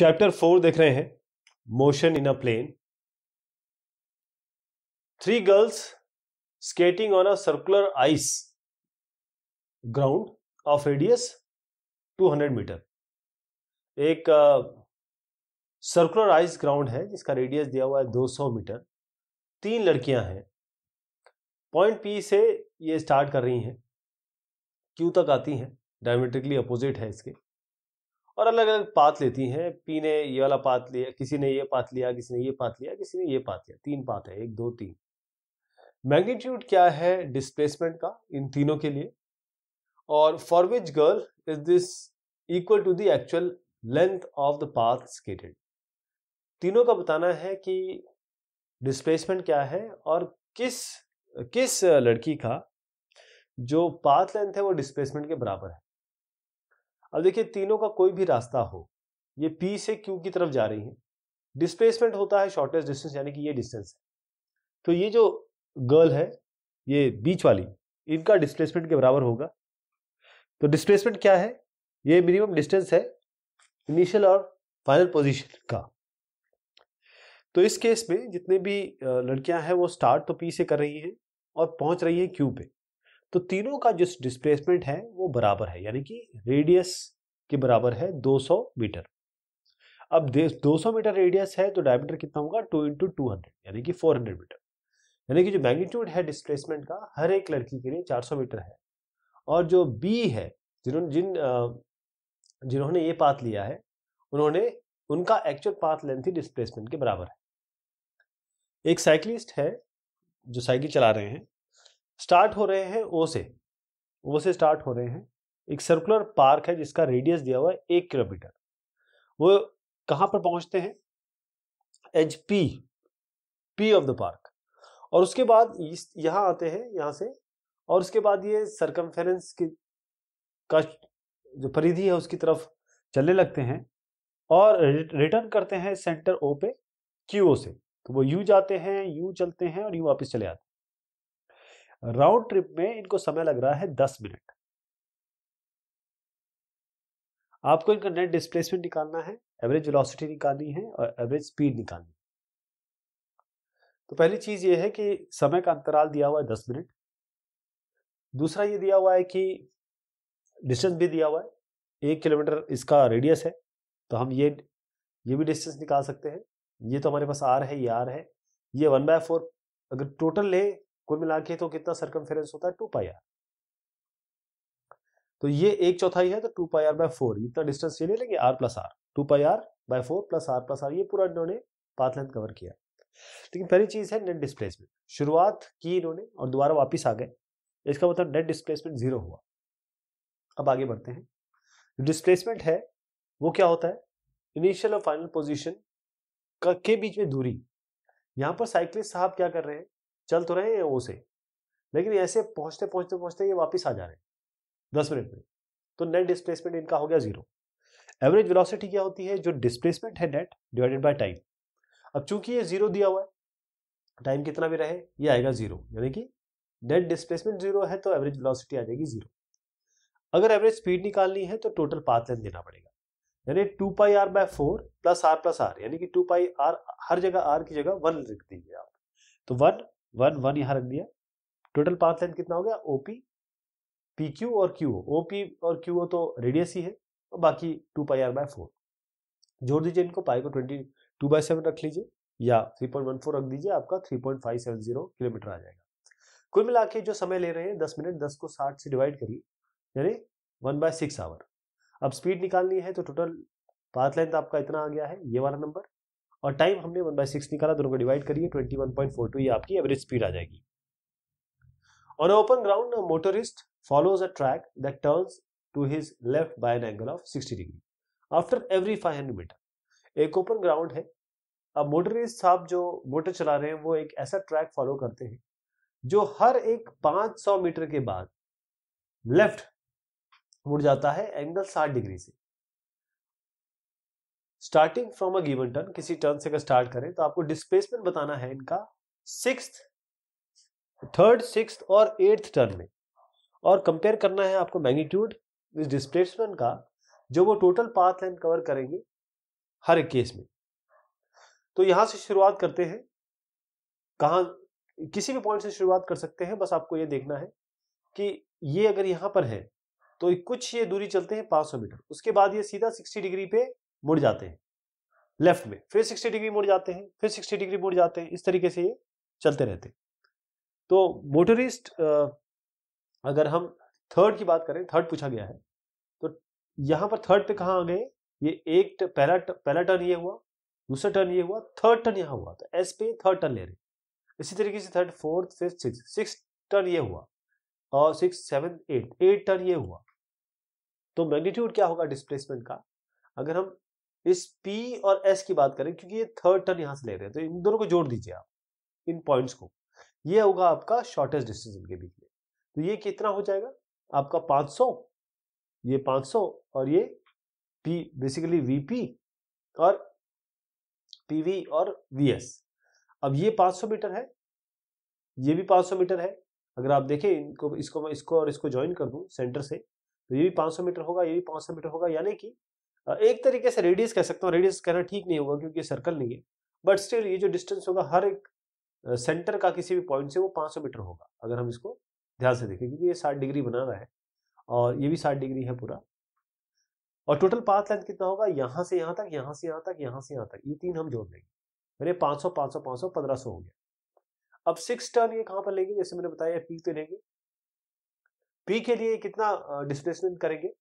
Chapter four देख रहे हैं। Motion in a plane three girls skating on a circular ice ground of radius 200 metre एक circular ice ground है, जिसका radius दिया हुआ है 200 मीटर तीन लड़कियाँ हैं। पॉइंट पी से ये स्टार्ट कर रही हैं। क्यू तक आती हैं। डायमेट्रिकली अपोजिट है इसके। और अलग अलग पात लेती हैं। पी ने ये वाला पात लिया, किसी ने ये पाथ लिया, किसी ने ये पात लिया, किसी ने ये पात लिया। तीन पात है, एक, दो, तीन। मैग्नीट्यूड क्या है डिस्प्लेसमेंट का इन तीनों के लिए? और for which girl is this equal to the actual length of the path skated? तीनों का बताना है कि डिस्प्लेसमेंट क्या है और किस किस लड़की का जो पाथ लेंथ है वो डिस्प्लेसमेंट के बराबर है। अब देखिए, तीनों का कोई भी रास्ता हो, ये पी से क्यू की तरफ़ जा रही है। डिस्प्लेसमेंट होता है शॉर्टेस्ट डिस्टेंस यानी कि ये डिस्टेंस है। तो ये जो गर्ल है, ये बीच वाली, इनका डिस्प्लेसमेंट के बराबर होगा। तो डिस्प्लेसमेंट क्या है? ये मिनिमम डिस्टेंस है इनिशियल और फाइनल पोजीशन का। तो इस केस में जितने भी लड़कियाँ हैं, वो स्टार्ट तो पी से कर रही हैं और पहुँच रही हैं क्यू पे। तो तीनों का जो डिस्प्लेसमेंट है, वो बराबर है, यानी कि रेडियस के बराबर है 200 मीटर। अब 200 मीटर रेडियस है तो डायमीटर कितना होगा? टू इंटू टू यानी कि 400 मीटर। यानी कि जो मैग्नीट्यूड है डिस्प्लेसमेंट का, हर एक लड़की के लिए 400 मीटर है। और जो बी है जिन्होंने जिन जिन्होंने ये पाथ लिया है, उन्होंने, उनका एक्चुअल पाथ लेंथ ही डिस्प्लेसमेंट के बराबर है। एक साइकिलिस्ट है, जो साइकिल चला रहे हैं। स्टार्ट हो रहे हैं ओ से। ओ से स्टार्ट हो रहे हैं। एक सर्कुलर पार्क है जिसका रेडियस दिया हुआ है एक किलोमीटर। वो कहाँ पर पहुँचते हैं? H P P of the park. और उसके बाद यहाँ आते हैं, यहाँ से। और उसके बाद ये सरकमफेरेंस की का जो परिधि है उसकी तरफ़ चलने लगते हैं। और रिटर्न करते हैं सेंटर ओ पे क्यू ओ से। तो वो यू जाते हैं यू चलते हैं और यू वापस चले आते हैं। राउंड ट्रिप में इनको समय लग रहा है दस मिनट। आपको इनका नेट डिस्प्लेसमेंट निकालना है एवरेज वेलोसिटी निकालनी है और एवरेज स्पीड निकालनी है। तो पहली चीज़ ये है कि समय का अंतराल दिया हुआ है दस मिनट। दूसरा ये दिया हुआ है कि डिस्टेंस भी दिया हुआ है, एक किलोमीटर इसका रेडियस है तो हम ये ये भी डिस्टेंस निकाल सकते हैं। ये तो हमारे पास आर है, ये आर है, ये वन बाय फोर अगर टोटल ले कुल मिला के तो कितना सरकमफेरेंस होता है? टू पाई आर तो ये एक चौथाई है तो two pi r by four इतना डिस्टेंस ये ले लेंगे r plus r two pi r by four plus r plus r ये पूरा इन्होंने पाथ लेंथ कवर किया। लेकिन पहली चीज़ है नेट डिस्प्लेसमेंट शुरुआत की इन्होंने और दोबारा वापस आ गए। इसका मतलब नेट डिस्प्लेसमेंट ज़ीरो हुआ। अब आगे बढ़ते हैं। डिस्प्लेसमेंट है, वो क्या होता है? इनिशियल और फाइनल पोजीशन का के बीच में दूरी। यहाँ पर साइक्लिस्ट साहब क्या कर रहे हैं? चल तो रहे हैं ओ से। लेकिन ऐसे पहुँचते पहुँचते पहुँचते ये वापस आ जा रहे हैं। दस मिनट में। तो नेट डिस्प्लेसमेंट इनका हो गया ज़ीरो। एवरेज वेलोसिटी क्या होती है? जो डिस्प्लेसमेंट है नेट डिवाइडेड बाय टाइम। अब चूँकि ये ज़ीरो दिया हुआ है, टाइम कितना भी रहे, ये आएगा ज़ीरो। यानी कि नेट डिस्प्लेसमेंट ज़ीरो है तो एवरेज वेलोसिटी आ जाएगी ज़ीरो। अगर एवरेज स्पीड निकालनी है तो टोटल पाथ लेंथ देना पड़ेगा। यानी two pi R by four plus R plus R. यानी कि टू पाई आर, हर जगह आर की जगह वन लिख दीजिए आप। तो वन वन वन यहाँ रख दिया। टोटल पाथ लेंथ कितना हो गया? ओपी पी क्यू और क्यू ओपी और क्यू ओ तो रेडियस ही है, और बाकी two pi R by four जोड़ दीजिए इनको पाई को ट्वेंटी टू बाई सेवन रख लीजिए, या थ्री पॉइंट वन फोर रख दीजिए, आपका three point five seven zero kilometre आ जाएगा। कुल मिला के जो समय ले रहे हैं, दस मिनट, दस को साठ से डिवाइड करिए, यानी वन बाय सिक्स आवर अब स्पीड निकालनी है तो टोटल पाथ लेंथ आपका इतना आ गया है, ये वाला नंबर और टाइम हमने वन बाय सिक्स निकाला, दोनों को डिवाइड करिए twenty one point four two ये आपकी एवरेज स्पीड आ जाएगी। On open ground motorist follows a track that turns to his left by an angle of 60 degree. After every 500 meter, एक open ground है। अब मोटरिस्ट साहब जो मोटर चला रहे हैं, वो एक ऐसा ट्रैक फॉलो करते हैं, जो हर एक 500 मीटर के बाद लेफ़्ट मुड़ जाता है एंगल 60 डिग्री से। Starting from a given turn किसी टर्न से अगर स्टार्ट करें तो आपको डिस्प्लेसमेंट बताना है इनका सिक्स थर्ड सिक्स और एट्थ टर्न में। और कंपेयर करना है आपको मैग्नीट्यूड इस डिस्प्लेसमेंट का, जो वो टोटल पाथ लाइन कवर करेंगे हर एक केस में। तो यहाँ से शुरुआत करते हैं। कहा, किसी भी पॉइंट से शुरुआत कर सकते हैं, बस आपको ये देखना है कि ये अगर यहाँ पर है तो कुछ ये दूरी चलते हैं 500 मीटर। उसके बाद ये सीधा 60 डिग्री पे मुड़ जाते हैं। लेफ़्ट में, फिर 60 डिग्री मुड़ जाते हैं, फिर 60 डिग्री मुड़ जाते हैं, इस तरीके से ये चलते रहते हैं। तो मोटरिस्ट अगर हम थर्ड की बात करें थर्ड पूछा गया है तो यहाँ पर थर्ड पे कहा आ गए? ये एक पहला पहला टर्न ये हुआ, दूसरा टर्न ये हुआ थर्ड टर्न यहाँ हुआ तो एस पे थर्ड टर्न ले रहे इसी तरीके से third fourth fifth six six turn ये हुआ और six seven eight eight turn ये हुआ। तो मैग्नीट्यूड क्या होगा डिस्प्लेसमेंट का? अगर हम इस P और S की बात करें, क्योंकि ये थर्ड टर्न यहाँ से ले रहे हैं तो इन दोनों को जोड़ दीजिए आप, इन पॉइंट्स को। ये होगा आपका शॉर्टेस्ट डिस्टेंस इनके बीच में। तो ये कितना हो जाएगा? आपका 500 ये 500 और ये P बेसिकली VP और PV और VS अब ये 500 मीटर है, ये भी 500 मीटर है। अगर आप देखें, इनको, इसको मैं, इसको और इसको ज्वाइन कर दूँ सेंटर से तो ये भी 500 मीटर होगा, ये भी 500 मीटर होगा, यानी कि एक तरीके से रेडियस कह सकता हूँ रेडियस कहना ठीक नहीं होगा क्योंकि सर्कल नहीं है। बट स्टिल ये जो डिस्टेंस होगा, हर एक सेंटर का किसी भी पॉइंट से वो 500 मीटर होगा, अगर हम इसको ध्यान से देखें, क्योंकि ये 60 डिग्री बना रहा है और ये भी 60 डिग्री है पूरा। और टोटल पाथ लेंथ कितना होगा? यहाँ से यहाँ तक, यहाँ से यहाँ तक, यहाँ से यहाँ तक, ये तीन हम जोड़ देंगे मेरे 500 500 500 1500 हो गया। अब सिक्स टर्न ये कहाँ पर लेंगे? जैसे मैंने बताया पी पे लेंगे। पी के लिए कितना डिस्प्लेसमेंट करेंगे?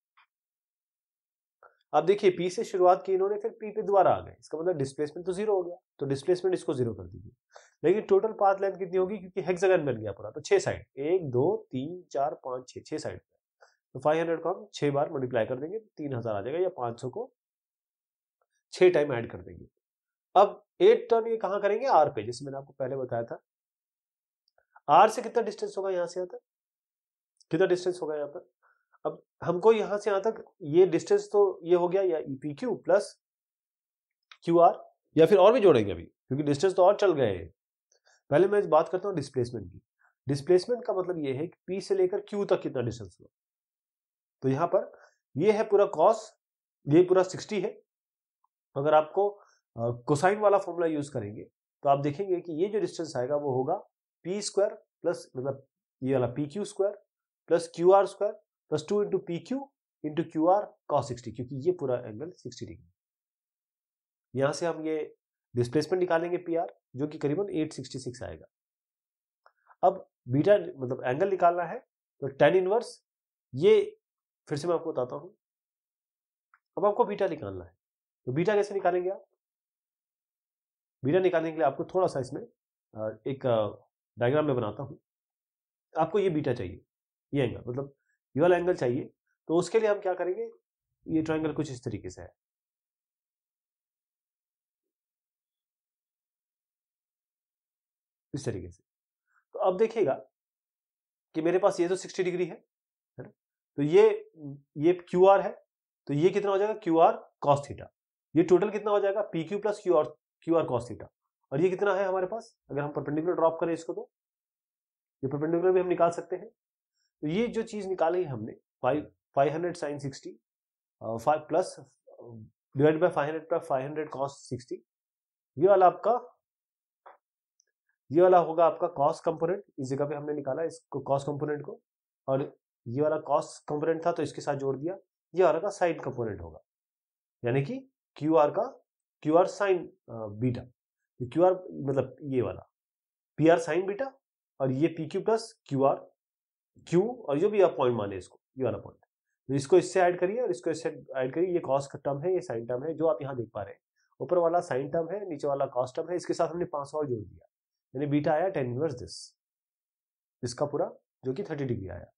अब देखिए पी से शुरुआत की इन्होंने, फिर पी पे दोबारा आ गए। इसका मतलब डिस्प्लेसमेंट तो ज़ीरो हो गया तो डिस्प्लेसमेंट इसको ज़ीरो कर दीजिए। लेकिन टोटल पाथ लेंथ कितनी होगी? क्योंकि हेक्सागन बन गया पूरा तो छह साइड एक, दो, तीन, चार, पाँच, छह छह साइड तो फाइव हंड्रेड को हम छह बार मल्टीप्लाई कर देंगे तो तीन हज़ार आ जाएगा या पाँच सौ को छह टाइम ऐड कर देंगे। अब एट टर्न ये कहाँ करेंगे? आर पे, जैसे मैंने आपको पहले बताया था। आर से कितना डिस्टेंस होगा यहाँ से तक कितना डिस्टेंस होगा यहाँ पर? अब हमको यहाँ से यहाँ तक ये डिस्टेंस तो ये हो गया या EP Q plus Q R या फिर और भी जोड़ेंगे अभी, क्योंकि डिस्टेंस तो और चल गए हैं। पहले मैं बात करता हूँ डिस्प्लेसमेंट की। डिस्प्लेसमेंट का मतलब ये है कि पी से लेकर क्यू तक कितना डिस्टेंस हुआ। तो यहाँ पर ये है पूरा कॉस ये पूरा सिक्सटी है। अगर आपको कोसाइन वाला फॉर्मूला यूज़ करेंगे तो आप देखेंगे कि ये जो डिस्टेंस आएगा वो होगा पी स्क्वायर प्लस मतलब ये वाला P Q square plus Q R square plus two into P Q into Q R cos sixty, क्योंकि ये पूरा एंगल सिक्सटी डिग्री यहाँ से हम ये डिस्प्लेसमेंट निकालेंगे पी आर जो कि करीबन एट सिक्सटी सिक्स आएगा। अब बीटा मतलब एंगल निकालना है तो टेन इनवर्स ये फिर से मैं आपको बताता हूँ। अब आपको बीटा निकालना है। तो बीटा कैसे निकालेंगे आप? बीटा निकालने के लिए आपको थोड़ा सा इसमें एक डायग्राम में बनाता हूँ। आपको ये बीटा चाहिए, ये एंगल मतलब ये वाला एंगल चाहिए। तो उसके लिए हम क्या करेंगे? ये ट्राइंगल कुछ इस तरीके से है। इस तरीके से। तो अब देखिएगा कि मेरे पास ये तो 60 डिग्री है है ना? तो ये ये क्यू आर है तो ये कितना हो जाएगा? क्यू आर कॉस थीटा ये टोटल कितना हो जाएगा? P Q plus Q R Q R cos theta और ये कितना है हमारे पास? अगर हम परपेंडिकुलर ड्रॉप करें इसको तो ये परपेंडिकुलर भी हम निकाल सकते हैं। तो ये जो चीज़ निकाली हमने five five hundred sine sixty five plus divide by five hundred by five hundred cos sixty ये वाला आपका, ये वाला होगा आपका कॉस कंपोनेंट इस जगह पे हमने निकाला इसको कॉस कंपोनेंट को, और ये वाला कॉस कंपोनेंट था तो इसके साथ जोड़ दिया, ये वाला का साइन कंपोनेंट होगा, यानी कि क्यू आर का Q R sine beta Q R मतलब ये वाला पी आर साइन बीटा और ये P Q plus Q R Q? और जो भी आप पॉइंट माने इसको, ये वाला पॉइंट तो इसको इससे ऐड करिए और इसको इससे ऐड करिए, ये कॉस्ट का टर्म है, ये साइन टर्म है, जो आप यहाँ देख पा रहे हैं। ऊपर वाला साइन टर्म है, नीचे वाला कॉस्ट टर्म है, इसके साथ हमने पाँच और जोड़ दिया। यानी बीटा आया टेन इनवर्स दिस इसका पूरा, जो कि थर्टी डिग्री आया।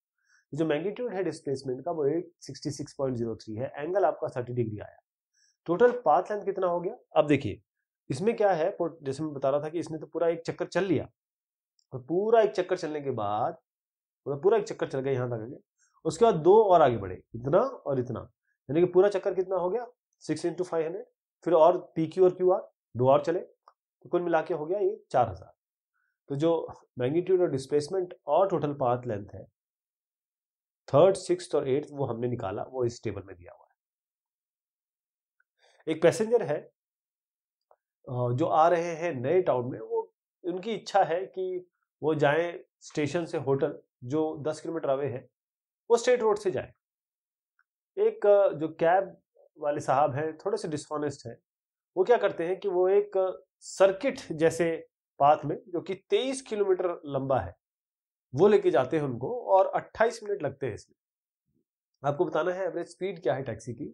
जो मैग्नीट्यूड है डिस्प्लेसमेंट का, वो eight sixty six point zero three है एंगल आपका थर्टी डिग्री आया। टोटल पाथ लेंथ कितना हो गया? अब देखिए, इसमें क्या है, जैसे मैं बता रहा था कि इसने तो पूरा एक चक्कर चल लिया। और पूरा एक चक्कर चलने के बाद मतलब पूरा एक चक्कर चल गया यहाँ तक आगे। उसके बाद दो और आगे बढ़े, इतना और इतना। यानी कि पूरा चक्कर कितना हो गया? सिक्स इंटू फाइव हंड्रेड फिर और पी क्यू और क्यू आर दो और चले तो कुल मिला के हो गया ये चार हज़ार। तो जो मैग्नीट्यूड और डिस्प्लेसमेंट और टोटल पाथ लेंथ है थर्ड सिक्स और एट्थ वो हमने निकाला, वो इस टेबल में दिया हुआ है। एक पैसेंजर है जो आ रहे हैं नए टाउन में, वो, उनकी इच्छा है कि वो जाएँ स्टेशन से होटल जो 10 किलोमीटर अवे है, वो स्टेट रोड से जाए एक जो कैब वाले साहब हैं, थोड़े से डिसऑनेस्ट हैं, वो क्या करते हैं कि वो एक सर्किट जैसे पाथ में, जो कि 23 किलोमीटर लंबा है, वो लेके जाते हैं उनको और 28 मिनट लगते हैं इसमें। आपको बताना है एवरेज स्पीड क्या है टैक्सी की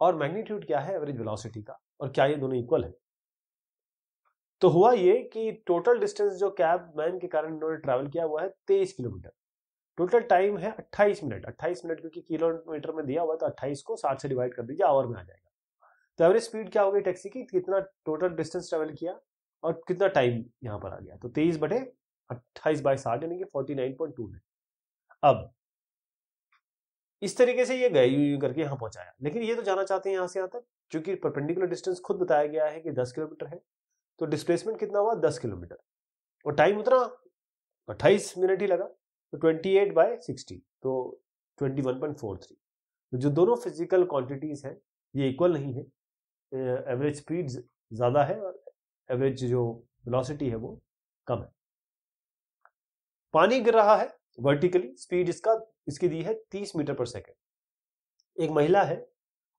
और मैग्नीट्यूड क्या है एवरेज वेलोसिटी का और क्या ये दोनों इक्वल है? तो हुआ ये कि टोटल डिस्टेंस जो कैब मैन के कारण इन्होंने ट्रैवल किया हुआ है तेईस किलोमीटर। टोटल टाइम है 28 मिनट। 28 मिनट क्योंकि किलोमीटर में दिया हुआ तो 28 को 60 से डिवाइड कर दीजिए आवर में आ जाएगा। तो एवरेज स्पीड क्या हो गई टैक्सी की? कितना टोटल डिस्टेंस ट्रेवल किया और कितना टाइम यहाँ पर आ गया? तो तेईस बटे अट्ठाईस बाई साठ यानी कि फोर्टी नाइन पॉइंट टू है अब, इस तरीके से ये गए यू करके यहाँ पहुँचाया। लेकिन ये तो जाना चाहते हैं यहाँ से यहाँ तक, क्योंकि परपेंडिकुलर डिस्टेंस खुद बताया गया है कि दस किलोमीटर है। तो डिस्प्लेसमेंट कितना हुआ? दस किलोमीटर। और टाइम उतना? अट्ठाईस मिनट ही लगा। तो ट्वेंटी एट बाय सिक्सटी तो twenty one point four three तो जो दोनों फ़िज़िकल क्वांटिटीज हैं, ये इक्वल नहीं है। एवरेज स्पीड ज़्यादा है और एवरेज जो वेलोसिटी है वो कम है। पानी गिर रहा है वर्टिकली स्पीड इसका, इसकी दी है 30 मीटर पर सेकेंड एक महिला है,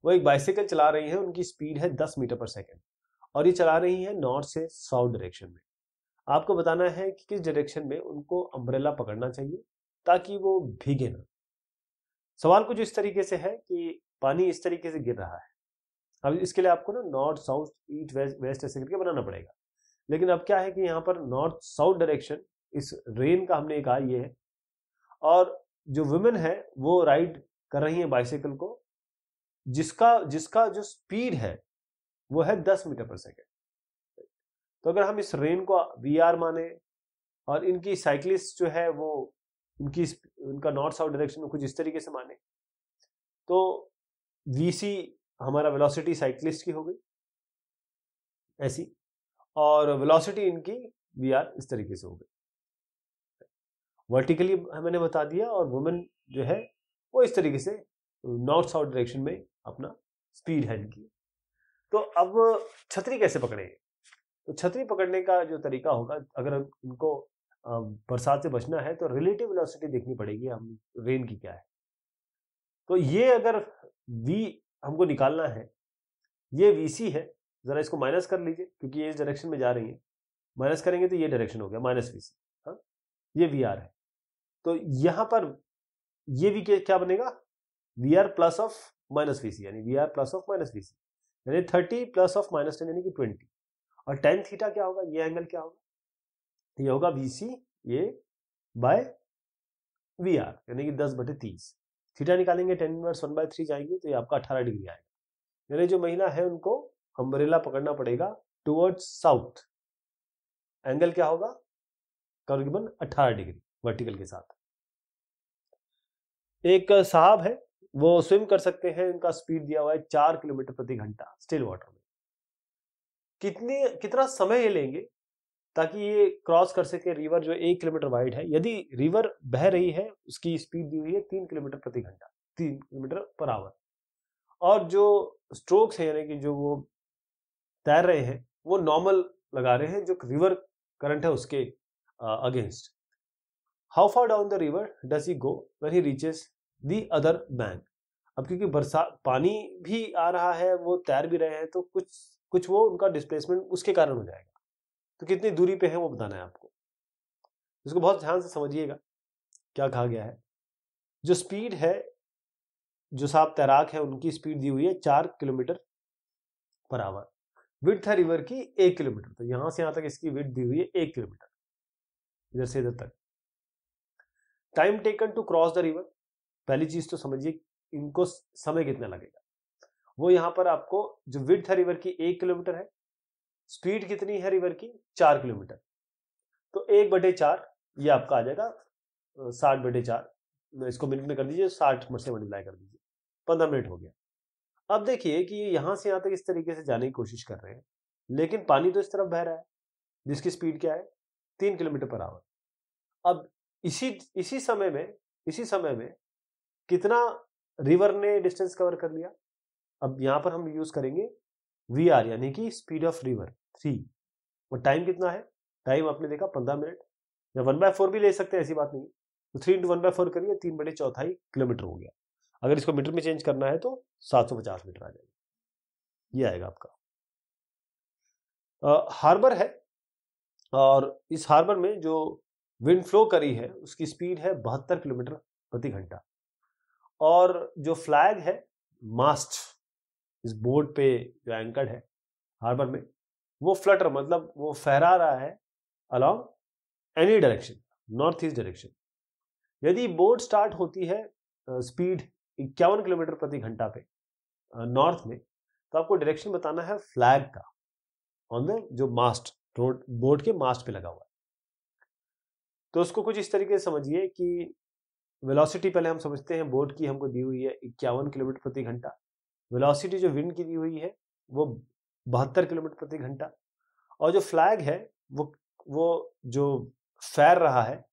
वो एक बाइसिकल चला रही है, उनकी स्पीड है 10 मीटर पर सेकेंड और ये चला रही है नॉर्थ से साउथ डायरेक्शन में। आपको बताना है कि किस डायरेक्शन में उनको अम्ब्रेला पकड़ना चाहिए ताकि वो भीगे ना। सवाल कुछ इस तरीके से है कि पानी इस तरीके से गिर रहा है। अब इसके लिए आपको ना north, south, east, west west ऐसे करके बनाना पड़ेगा। लेकिन अब क्या है कि यहाँ पर नॉर्थ, साउथ डायरेक्शन इस रेन का हमने कहा ये है। और जो वुमेन है वो राइड कर रही है बाइसाइकिल को, जिसका जिसका जो स्पीड है वो है दस मीटर पर सेकेंड। तो अगर हम इस रेन को वी आर माने और इनकी साइकिलिस्ट जो है वो उनकी उनका नॉर्थ साउथ डायरेक्शन में कुछ इस तरीके से माने तो वी सी हमारा वेलोसिटी साइक्लिस्ट की हो गई, ऐसी, और वेलोसिटी इनकी वी आर इस तरीके से हो गई। वर्टिकली मैंने बता दिया और वुमेन जो है वो इस तरीके से नॉर्थ साउथ डायरेक्शन में अपना स्पीड है इनकी तो अब छतरी कैसे पकड़ेंगे तो छतरी पकड़ने का जो तरीका होगा, अगर इनको बरसात से बचना है तो रिलेटिव वेलोसिटी देखनी पड़ेगी हम रेन की क्या है। तो ये अगर वी हमको निकालना है, ये वीसी है, ज़रा इसको माइनस कर लीजिए, क्योंकि ये इस डायरेक्शन में जा रही है। माइनस करेंगे तो ये डायरेक्शन हो गया माइनस वी सी हाँ? ये वी आर है। तो यहाँ पर ये वी क्या बनेगा? V R plus of minus V C यानी V R plus of minus V C यानी thirty plus of minus ten यानी कि ट्वेंटी। और टेन थीटा क्या होगा? ये एंगल क्या होगा? ये होगा वी सी ये बाय वी आर यानी कि दस बटे तीस। थीटा निकालेंगे tan inverse one by three जाएँगे तो ये आपका अठारह डिग्री आएगा। यानी जो महिला है उनको अम्बरेला पकड़ना पड़ेगा टुवर्ड्स साउथ एंगल क्या होगा? करीबन अठारह डिग्री वर्टिकल के साथ। एक साहब है वो स्विम कर सकते हैं, इनका स्पीड दिया हुआ है चार किलोमीटर प्रति घंटा स्टिल वाटर में। कितने, कितना समय ये लेंगे ताकि ये क्रॉस कर सके रिवर जो एक किलोमीटर वाइड है, यदि रिवर बह रही है, उसकी स्पीड दी हुई है तीन किलोमीटर प्रति घंटा, तीन किलोमीटर पर आवर और जो स्ट्रोक्स है, यानी कि जो वो तैर रहे हैं, वो नॉर्मल लगा रहे हैं, जो रिवर करंट है उसके against how far down the river does he go when he reaches the other bank. अब क्योंकि बरसात पानी भी आ रहा है, वो तैर भी रहे हैं तो कुछ कुछ वो उनका डिस्प्लेसमेंट उसके कारण हो जाएगा। तो कितनी दूरी पे है वो बताना है आपको। इसको बहुत ध्यान से समझिएगा, क्या कहा गया है। जो स्पीड है, जो साहब तैराक है, उनकी स्पीड दी हुई है चार किलोमीटर पर आवर विथ है रिवर की एक किलोमीटर तो यहाँ से यहाँ तक इसकी विथ दी हुई है एक किलोमीटर। इधर से इधर तक। Time taken to cross the river पहली चीज़ तो समझिए इनको समय कितना लगेगा। वो यहाँ पर आपको जो विथ है रिवर की एक किलोमीटर है स्पीड कितनी है रिवर की? चार किलोमीटर। तो एक बटे चार, ये आपका आ जाएगा साठ बटे चार। इसको मिनट में कर दीजिए, साठ से मल्टीप्लाई कर दीजिए। पंद्रह मिनट हो गया। अब देखिए कि ये यहाँ से यहाँ तक इस तरीके से जाने की कोशिश कर रहे हैं, लेकिन पानी तो इस तरफ़ बह रहा है, जिसकी स्पीड क्या है? तीन किलोमीटर पर आवर अब इसी इसी समय में, इसी समय में कितना रिवर ने डिस्टेंस कवर कर लिया? अब यहाँ पर हम यूज़ करेंगे वी आर यानी कि स्पीड ऑफ़ रिवर थ्री। और टाइम कितना है? टाइम आपने देखा पंद्रह मिनट। या वन बाय फोर भी ले सकते हैं, ऐसी बात नहीं तो three into one by four करिए, तीन बटे चौथाई किलोमीटर हो गया। अगर इसको मीटर में चेंज करना है तो सात सौ पचास मीटर आ जाएगा। ये आएगा आपका। हार्बर है, और इस हार्बर में जो विंड फ्लो करी है, उसकी स्पीड है बहत्तर किलोमीटर प्रति घंटा। और जो फ्लैग है मास्ट इस बोर्ड पे जो एंकर्ड है हार्बर में, वो फ्लटर मतलब वो फहरा रहा है along any direction north east direction यदि बोट स्टार्ट होती है स्पीड इक्यावन किलोमीटर प्रति घंटा पे नॉर्थ में तो आपको डायरेक्शन बताना है फ्लैग का ऑन द जो मास्ट रोड बोट के मास्ट पे लगा हुआ है। तो उसको कुछ इस तरीके से समझिए कि वेलोसिटी पहले हम समझते हैं, बोट की हमको दी हुई है इक्यावन किलोमीटर प्रति घंटा। वेलोसिटी जो विंड की दी हुई है, वो बहत्तर किलोमीटर प्रति घंटा। और जो फ्लैग है, वो वो जो फैर रहा है,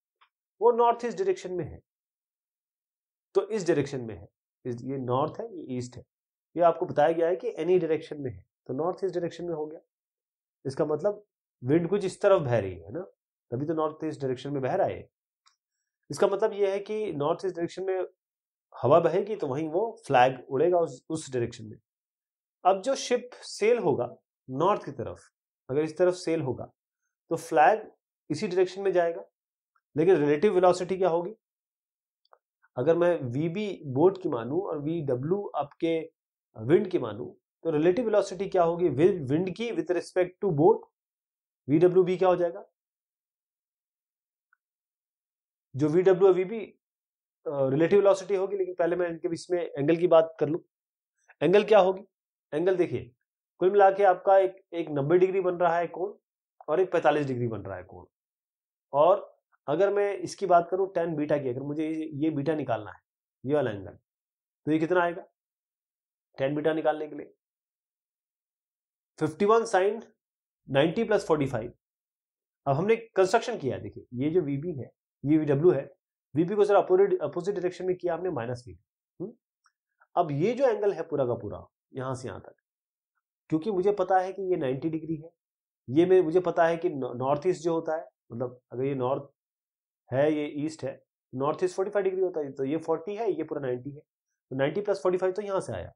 वो नॉर्थ ईस्ट डायरेक्शन में है। तो इस डायरेक्शन में है। ये नॉर्थ है, ये ईस्ट है। ये आपको बताया गया है कि एनी डायरेक्शन में है। तो नॉर्थ ईस्ट डायरेक्शन में हो गया। इसका मतलब विंड कुछ इस तरफ़ बह रही है ना? तभी तो नॉर्थ ईस्ट डायरेक्शन में बह रहा है। इसका मतलब ये है कि नॉर्थ ईस्ट डायरेक्शन में हवा बहेगी तो वहीं वो फ्लैग उड़ेगा उस उस डायरेक्शन में। अब जो शिप सेल होगा नॉर्थ की तरफ़, अगर इस तरफ़ सेल होगा तो फ्लैग इसी डायरेक्शन में जाएगा, लेकिन रिलेटिव वेलोसिटी क्या होगी? अगर मैं वी बी बोट की मानू और वी डब्ल्यू आपके विंड की मानू तो रिलेटिव वेलोसिटी क्या होगी? विंड की with respect to boat V W B क्या हो जाएगा? जो V W V B relative velocity होगी, लेकिन पहले मैं इनके बीच में एंगल की बात कर लूँ। एंगल क्या होगी? एंगल देखिए, कुल मिला के आपका एक एक नब्बे डिग्री बन रहा है कोण और एक पैंतालीस डिग्री बन रहा है कोण। और अगर मैं इसकी बात करूँ टेन बीटा की, अगर मुझे ये बीटा निकालना है, ये वाला एंगल तो ये कितना आएगा? टेन बीटा निकालने के लिए। Fifty one sine ninety plus forty five अब हमने कंस्ट्रक्शन किया देखिए, ये जो वीबी है ये वी डब्ल्यू है। वीपी को सर अपोजिट अपोजिट डायरेक्शन में किया आपने माइनस वी अब ये जो एंगल है पूरा का पूरा, यहाँ से यहाँ तक, क्योंकि मुझे पता है कि ये 90 डिग्री है। ये मेरे मुझे पता है कि नॉर्थ ईस्ट जो होता है मतलब अगर ये नॉर्थ है, ये ईस्ट है नॉर्थ ईस्ट 45 डिग्री होता है तो ये 40 है, ये पूरा 90 है। तो 90 प्लस 45 तो यहाँ से आया।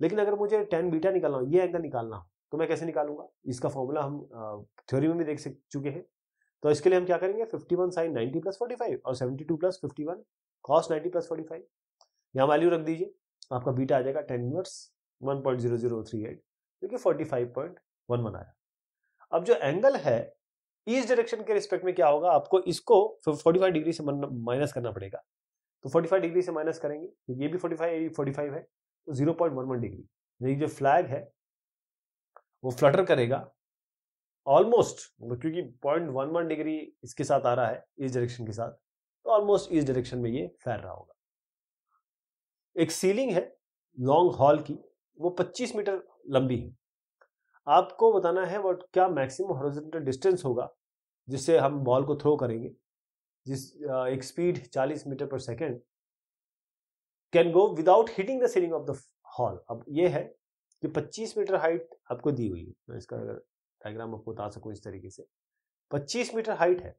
लेकिन अगर मुझे टेन बीटा निकालना हो, ये एंगल निकालना हो तो मैं कैसे निकालूँगा? इसका फॉर्मूला हम थ्योरी में भी देख चुके हैं। तो इसके लिए हम क्या करेंगे? 51 one sine ninety plus forty और 72 two plus fifty one cos ninety plus forty five यहाँ वैल्यू रख दीजिए। आपका बीटा आ जाएगा tan inverse one point zero zero three eight जो कि forty five point one one आया। अब जो एंगल है, इस डायरेक्शन के रिस्पेक्ट में क्या होगा? आपको इसको 45 डिग्री से माइनस करना पड़ेगा। तो 45 डिग्री से माइनस करेंगे ये भी 45 ये भी 45 है तो 0.11 डिग्री ये जो फ्लैग है, वो फ्लटर करेगा ऑलमोस्ट मतलब क्योंकि पॉइंट वन वन डिग्री इसके साथ आ रहा है, इस डायरेक्शन के साथ तो ऑलमोस्ट इस डायरेक्शन में ये फैल रहा होगा। एक सीलिंग है लॉन्ग हॉल की, वो 25 मीटर लंबी है। आपको बताना है वो क्या मैक्सिमम हॉरिजॉन्टल डिस्टेंस होगा, जिससे हम बॉल को थ्रो करेंगे, जिस एक स्पीड 40 मीटर पर second can go without hitting the ceiling of the hall अब ये है कि 25 मीटर हाइट आपको दी हुई है। मैं इसका अगर डायग्राम आपको बता सकूँ इस तरीके से। 25 मीटर हाइट है।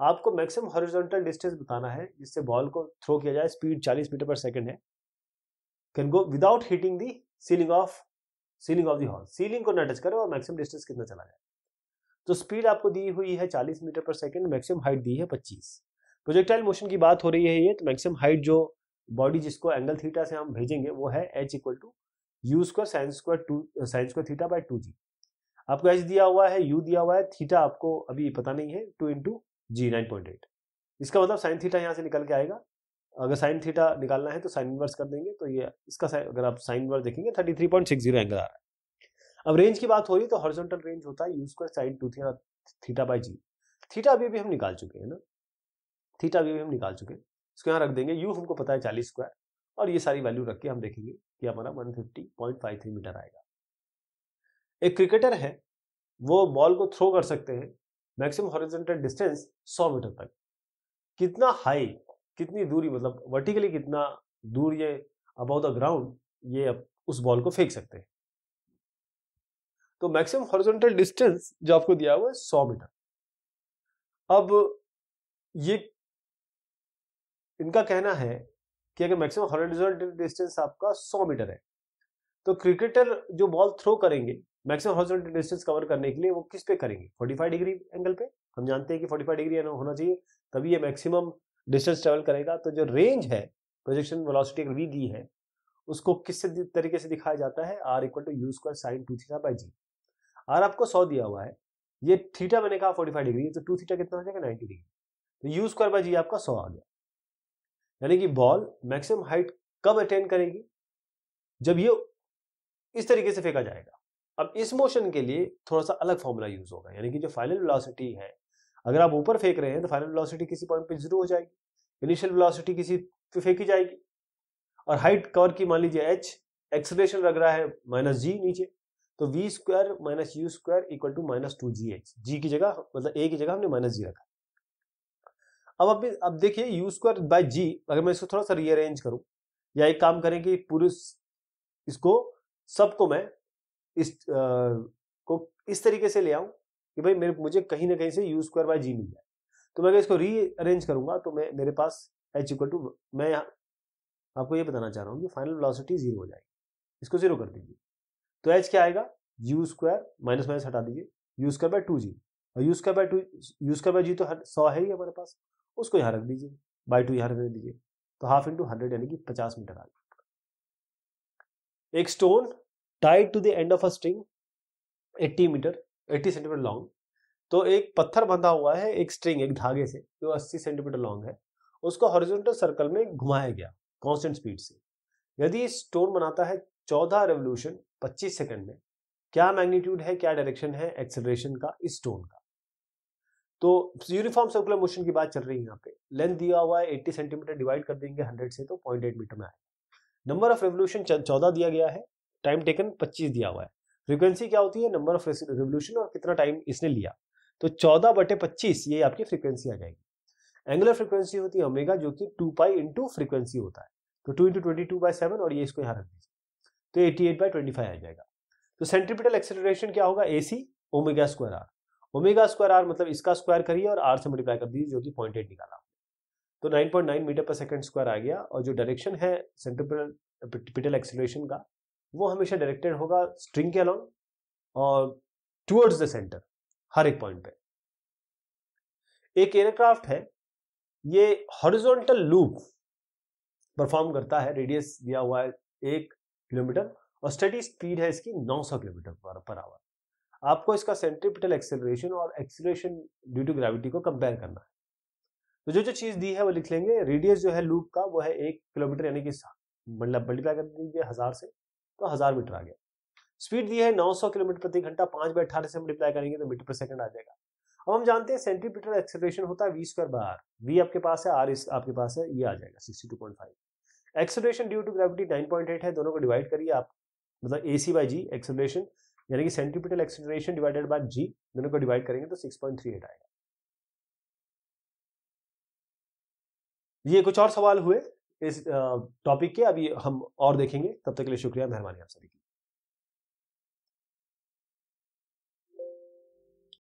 आपको मैक्सिमम हॉरिजॉन्टल डिस्टेंस बताना है, जिससे बॉल को थ्रो किया जाए, स्पीड 40 मीटर पर सेकंड है। Can go without hitting the ceiling of ceiling of the hall. Ceiling को न टच करें और मैक्सिमम डिस्टेंस कितना चला जाए। तो स्पीड आपको दी हुई है 40 मीटर पर सेकंड, मैक्सिमम हाइट दी है 25 प्रोजेक्टाइल मोशन की बात हो रही है ये तो मैक्सिमम हाइट जो बॉडी जिसको एंगल थीटा से हम भेजेंगे, वो है H equal to U square sine square two sine square theta by two G आपको एच दिया हुआ है, यू दिया हुआ है, थीटा आपको अभी पता नहीं है, two into G nine point eight. इसका मतलब साइन थीटा यहाँ से निकल के आएगा। अगर साइन थीटा निकालना है तो साइन इनवर्स कर देंगे तो ये इसका अगर आप साइन इनवर्स देखेंगे, thirty three point six zero angle आ रहा है। अब रेंज की बात हो रही तो हॉरिजॉन्टल रेंज होता है, U square sine two theta theta by G. Theta अभी भी हम निकाल चुके हैं ना। थीटा अभी भी हम निकाल चुके हैं। इसको यहाँ रख देंगे, यू हमको पता है चालीस स्क्वायर। और ये सारी वैल्यू रख के हम देखेंगे कि हमारा one fifty point five three metre आएगा। एक क्रिकेटर है, वो बॉल को थ्रो कर सकते हैं मैक्सिमम हॉरिजेंटल डिस्टेंस 100 मीटर तक। कितना हाई कितनी दूरी मतलब वर्टिकली कितना दूर ये अबाउ द ग्राउंड ये उस बॉल को फेंक सकते हैं। तो मैक्सिमम हॉरिजॉन्टल डिस्टेंस जो आपको दिया हुआ है, सौ मीटर अब ये इनका कहना है कि अगर मैक्सिमम हॉरिजॉन्टल डिस्टेंस आपका सौ मीटर है तो क्रिकेटर जो बॉल थ्रो करेंगे मैक्सिमम हॉरिजॉन्टल डिस्टेंस कवर करने के लिए वो किस पे करेंगे? 45 डिग्री एंगल पे? हम जानते हैं कि 45 डिग्री होना चाहिए, तभी ये मैक्सिमम डिस्टेंस ट्रेवल करेगा। तो जो रेंज है, प्रोजेक्शन वेलोसिटी अगर वी दी है, उसको किस तरीके से दिखाया जाता है? R equal to U square sine two theta by G R आपको सौ दिया हुआ है। ये थीटा मैंने कहा फोर्टी फाइव डिग्री तो टू थीटा कितना हो जाएगा? Ninety degree. तो यू स्क्वायर बाई जी आपका सौ आ गया। यानी कि बॉल मैक्सिमम हाइट कब अटेंड करेगी? जब ये इस तरीके से फेंका जाएगा। अब इस मोशन के लिए थोड़ा सा अलग फॉर्मूला यूज़ होगा, यानी कि जो फाइनल वेलोसिटी है, अगर आप ऊपर फेंक रहे हैं तो फाइनल वेलोसिटी किसी पॉइंट पे ज़ीरो हो जाएगी इनिशियल वेलोसिटी किसी पे फेंकी जाएगी, और हाइट कवर की मान लीजिए एच एक्सलेशन लग रहा है माइनस जी नीचे तो V square minus U square equal to minus two G H G की जगह मतलब ए की जगह हमने माइनस जी रखा। अब अब अब देखिए यू स्क्वायर बाय जी अगर मैं इसको थोड़ा सा रीअरेंज करूँ, या एक काम करें कि पूरे इसको, सबको मैं इस आ, को इस तरीके से ले आऊँ कि भाई मेरे मुझे कहीं ना कहीं से यू स्क्वायर बाय जी मिल जाए। तो मैं अगर इसको रीअरेंज करूँगा तो मैं मेरे पास एच इक्वल टू मैं यहाँ आपको ये बताना चाह रहा हूँ कि फाइनल वेलोसिटी ज़ीरो हो जाएगी। इसको ज़ीरो कर दीजिए। तो एच क्या आएगा? यू स्क्वायर माइनस माइनस हटा दीजिए। U square by two G और U square by two U square by G तो सौ है ही हमारे पास। उसको यहाँ रख दीजिए। बाई टू यहाँ रख दीजिए। तो हाफ़ इंटू हंड्रेड यानी कि पचास मीटर आ गया एक stone tied to the end of a string 80 metre 80 centimetre long तो एक पत्थर बंधा हुआ है, एक स्ट्रिंग एक धागे से, जो 80 सेंटीमीटर लॉन्ग है। उसको हॉरिजॉन्टल सर्कल में घुमाया गया कांस्टेंट स्पीड से। यदि स्टोन बनाता है 14 रेवोल्यूशन 25 सेकंड में, क्या मैग्नीट्यूड है, क्या डायरेक्शन है एक्सेलरेशन का, इस स्टोन का? तो यूनिफॉर्म सर्कुलर मोशन की बात चल रही है यहाँ पे। लेंथ दिया हुआ है 80 सेंटीमीटर डिवाइड कर देंगे 100 से तो 0.8 मीटर में आएगा। नंबर ऑफ़ रेवोल्यूशन 14 दिया गया है टाइम टेकन 25 दिया हुआ है। फ्रीक्वेंसी क्या होती है? नंबर ऑफ़ रेवोल्यूशन और कितना टाइम इसने लिया। तो 14 बटे 25 ये आपकी फ्रीक्वेंसी आ जाएगी। एंगुलर फ्रीक्वेंसी होती है ओमेगा, जो कि 2 पाई इंटू फ्रीक्वेंसी होता है। तो two into twenty two by seven और ये इसको यहाँ रख दीजिए। तो eighty eight by twenty five आ जाएगा। तो सेंट्रीपिटल एक्सेलरेशन क्या होगा? A C omega square R. Omega square R मतलब इसका स्क्वायर करिए और आर से मल्टीप्लाई कर दीजिए, जो कि पॉइंट एट निकाला तो 9.9 मीटर पर सेकंड स्क्वायर आ गया और जो डायरेक्शन है सेंट्रीपिटल एक्सेलरेशन का वो हमेशा डायरेक्टेड होगा स्ट्रिंग के अलॉन्ग और टुवर्ड्स द सेंटर हर एक पॉइंट पे। एक एयरक्राफ्ट है, ये हॉरिजॉन्टल लूप परफॉर्म करता है रेडियस दिया हुआ है एक किलोमीटर और स्टडी स्पीड है इसकी 900 किलोमीटर पर पर आवर आपको इसका सेंट्रिपिटल एक्सेलरेशन और एक्सेलरेशन ड्यू टू ग्रेविटी को कंपेयर करना है। तो जो जो चीज़ दी है वो लिख लेंगे रेडियस जो है लूप का वो है एक किलोमीटर यानी कि मतलब मल्टीप्लाई कर दीजिए हज़ार से। तो हज़ार मीटर आ गया स्पीड दी है 900 किलोमीटर प्रति घंटा, पाँच बाई अठारह से मल्टीप्लाई करेंगे तो मीटर पर सेकंड आ जाएगा। अब हम जानते हैं सेंट्रीपिटल एक्सेलरेशन होता है V square by R V आपके पास है आर इस आपके पास है, ये आ जाएगा 62.5 एक्सेलरेशन ड्यू टू ग्रेविटी 9.8 है, दोनों को डिवाइड करिए आप मतलब ए सी बाई जी एक्सेलरेशन यानी कि centimetre acceleration divided by G दोनों को डिवाइड करेंगे तो 6.38 आएगा। ये कुछ और सवाल हुए इस टॉपिक के अभी हम और देखेंगे। तब तक के लिए शुक्रिया। मेहरबानी आप सभी की।